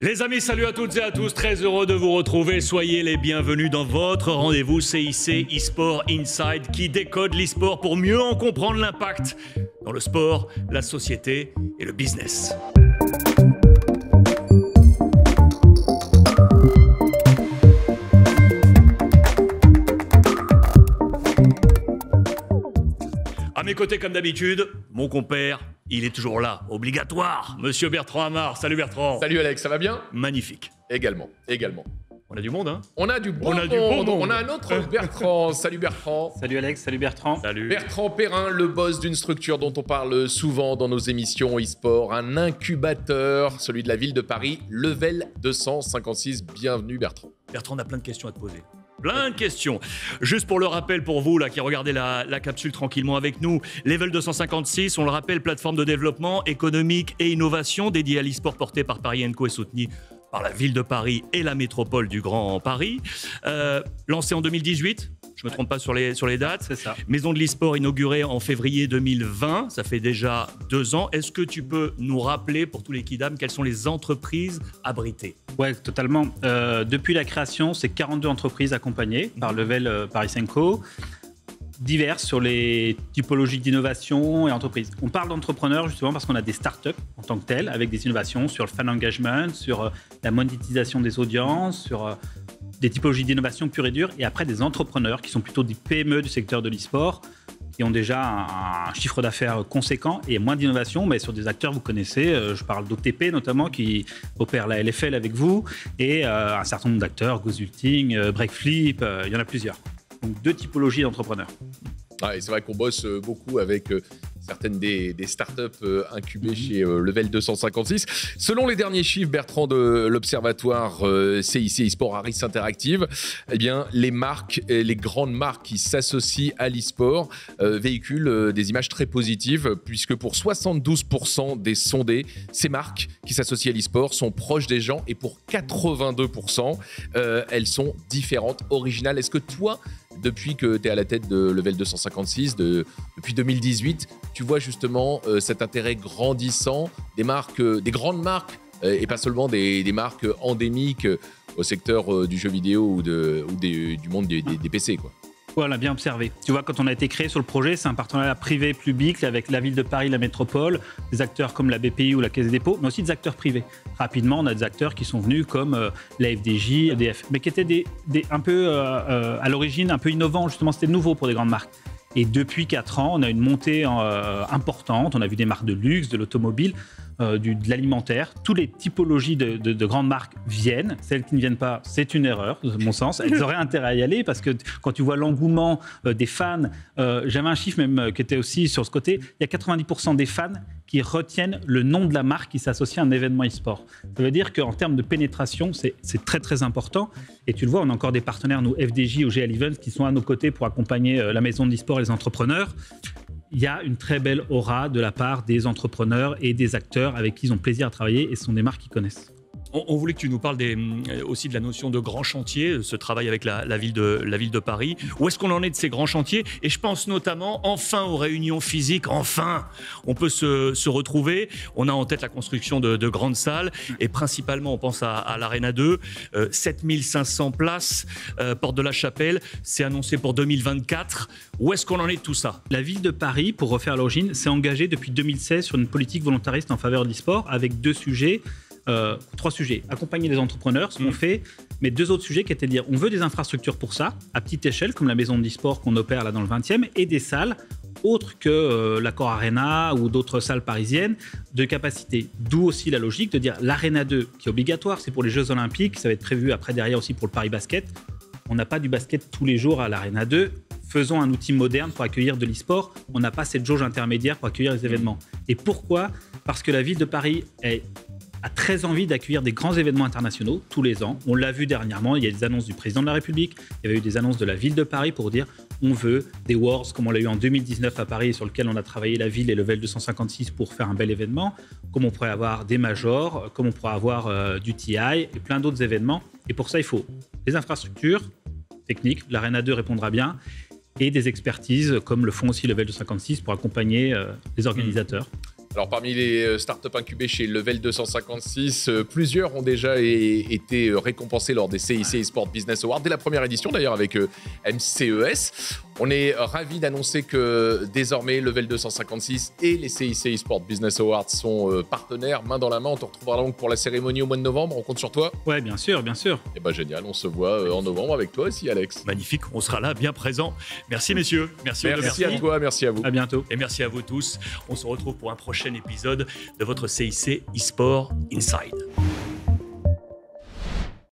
Les amis, salut à toutes et à tous, très heureux de vous retrouver. Soyez les bienvenus dans votre rendez-vous CIC eSport Inside qui décode l'eSport pour mieux en comprendre l'impact dans le sport, la société et le business. À mes côtés, comme d'habitude, mon compère, il est toujours là, obligatoire, Monsieur Bertrand Amar. Salut Bertrand. Salut Alex, ça va bien? Magnifique. Également, également. On a du monde, hein? On a du bon On a du bon monde. On a un autre Bertrand. Salut Bertrand. Salut Alex, salut Bertrand. Salut. Bertrand Perrin, le boss d'une structure dont on parle souvent dans nos émissions e-sport, un incubateur, celui de la ville de Paris, Level 256. Bienvenue Bertrand. Bertrand, on a plein de questions à te poser. Plein de questions. Juste pour le rappel pour vous là qui regardez la, capsule tranquillement avec nous, Level 256, on le rappelle, plateforme de développement économique et innovation dédiée à l'e-sport porté par Paris Co et soutenu par la ville de Paris et la métropole du Grand Paris. Euh, lancé en 2018, je me trompe pas sur les, sur les dates. C'est ça. Maison de l'e-sport inaugurée en février 2020, ça fait déjà deux ans. Est-ce que tu peux nous rappeler pour tous les kidam quelles sont les entreprises abritées? Ouais, totalement. Euh, depuis la création, c'est 42 entreprises accompagnées par Level euh, Paris Co. diverses sur les typologies d'innovation et entreprises. On parle d'entrepreneurs justement parce qu'on a des startups en tant que telles avec des innovations sur le fan engagement, sur euh, la monétisation des audiences, sur des typologies d'innovation pure et dure, et après des entrepreneurs qui sont plutôt des PME du secteur de l'e-sport, qui ont déjà un, chiffre d'affaires conséquent et moins d'innovation, mais sur des acteurs vous connaissez. Euh, je parle d'OTP notamment, qui opère la LFL avec vous, et euh, un certain nombre d'acteurs, Gozulting, euh, Breakflip, il y en a plusieurs. Donc deux typologies d'entrepreneurs. Ah, et c'est vrai qu'on bosse euh, beaucoup avec euh, certaines des, des startups euh, incubées chez euh, Level 256. Selon les derniers chiffres, Bertrand, de l'Observatoire CIC eSport Harris Interactive, eh bien, les marques, les grandes marques qui s'associent à l'e-sport véhiculent des images très positives, puisque pour 72% des sondés, ces marques qui s'associent à l'e-sport sont proches des gens, et pour 82%, euh, elles sont différentes, originales. Est-ce que toi, depuis que tu es à la tête de Level 256, de, depuis 2018, tu vois justement euh, cet intérêt grandissant des marques, euh, des grandes marques, euh, et pas seulement des, marques endémiques au secteur du jeu vidéo ou, du monde des- des PC. Quoi. Voilà, bien observé. Tu vois, quand on a été créé sur le projet, c'est un partenariat privé-public avec la ville de Paris, la métropole, des acteurs comme la BPI ou la Caisse des dépôts, mais aussi des acteurs privés. Rapidement, on a des acteurs qui sont venus comme euh, la FDJ, EDF, mais qui étaient un peu, euh, euh, à l'origine, un peu innovants, justement, c'était nouveau pour des grandes marques. Et depuis 4 ans, on a une montée euh, importante. On a vu des marques de luxe, de l'automobile, euh, du- de l'alimentaire. Toutes les typologies de, de- de grandes marques viennent. Celles qui ne viennent pas, c'est une erreur, de mon sens. Elles auraient intérêt à y aller parce que quand tu vois l'engouement euh, des fans, euh, j'avais un chiffre même qui était aussi sur ce côté, il y a 90% des fans qui retiennent le nom de la marque qui s'associe à un événement e-sport. Ça veut dire qu'en termes de pénétration, c'est très très important. Et tu le vois, on a encore des partenaires, nous, FDJ ou GL Events, qui sont à nos côtés pour accompagner la maison de l'e-sport et les entrepreneurs. Il y a une très belle aura de la part des entrepreneurs et des acteurs avec qui ils ont plaisir à travailler et ce sont des marques qu'ils connaissent. On, voulait que tu nous parles euh, aussi de la notion de grand chantier, ce travail avec la, ville, de, Paris. Où est-ce qu'on en est de ces grands chantiers? Et je pense notamment, enfin, aux réunions physiques. Enfin, on peut se, retrouver. On a en tête la construction de, de grandes salles. Et principalement, on pense à, l'Arena 2. Euh, 7500 places, euh, Porte de la Chapelle. C'est annoncé pour 2024. Où est-ce qu'on en est de tout ça? La ville de Paris, pour refaire l'origine, s'est engagée depuis 2016 sur une politique volontariste en faveur de l'e-sport avec deux sujets, euh, trois sujets. Accompagner les entrepreneurs, ce qu'on Mhm. fait, mais deux autres sujets qui étaient de dire on veut des infrastructures pour ça, à petite échelle, comme la maison de l'e-sport qu'on opère là dans le 20e, et des salles autres que euh, l'Accor Arena ou d'autres salles parisiennes de capacité. D'où aussi la logique de dire l'Arena 2, qui est obligatoire, c'est pour les Jeux Olympiques, ça va être prévu après derrière aussi pour le Paris Basket. On n'a pas du basket tous les jours à l'Arena 2. Faisons un outil moderne pour accueillir de l'e-sport. On n'a pas cette jauge intermédiaire pour accueillir les événements. Et pourquoi? Parce que la ville de Paris est- a très envie d'accueillir des grands événements internationaux tous les ans. On l'a vu dernièrement, il y a des annonces du président de la République, il y avait eu des annonces de la ville de Paris pour dire on veut des Wars comme on l'a eu en 2019 à Paris, sur lequel on a travaillé la ville et Level 256 pour faire un bel événement, comme on pourrait avoir des majors, comme on pourrait avoir euh, du TI et plein d'autres événements. Et pour ça, il faut des infrastructures techniques, l'Arena 2 répondra bien, et des expertises comme le font aussi Level 256 pour accompagner euh, les organisateurs. Alors parmi les euh, startups incubées chez Level 256, euh, plusieurs ont déjà été euh, récompensés lors des CIC Sport Business Awards, dès la première édition d'ailleurs avec MCES. On est ravi d'annoncer que désormais Level 256 et les CIC Sport Business Awards sont partenaires, main dans la main. On te retrouvera donc pour la cérémonie au mois de novembre. On compte sur toi Ouais, bien sûr, bien sûr. Et eh ben génial, on se voit en novembre avec toi aussi, Alex. Magnifique, on sera là, bien présent. Merci messieurs, merci. Merci, à toi, merci à vous. À bientôt. Et merci à vous tous. On se retrouve pour un prochain épisode de votre CIC eSport Inside.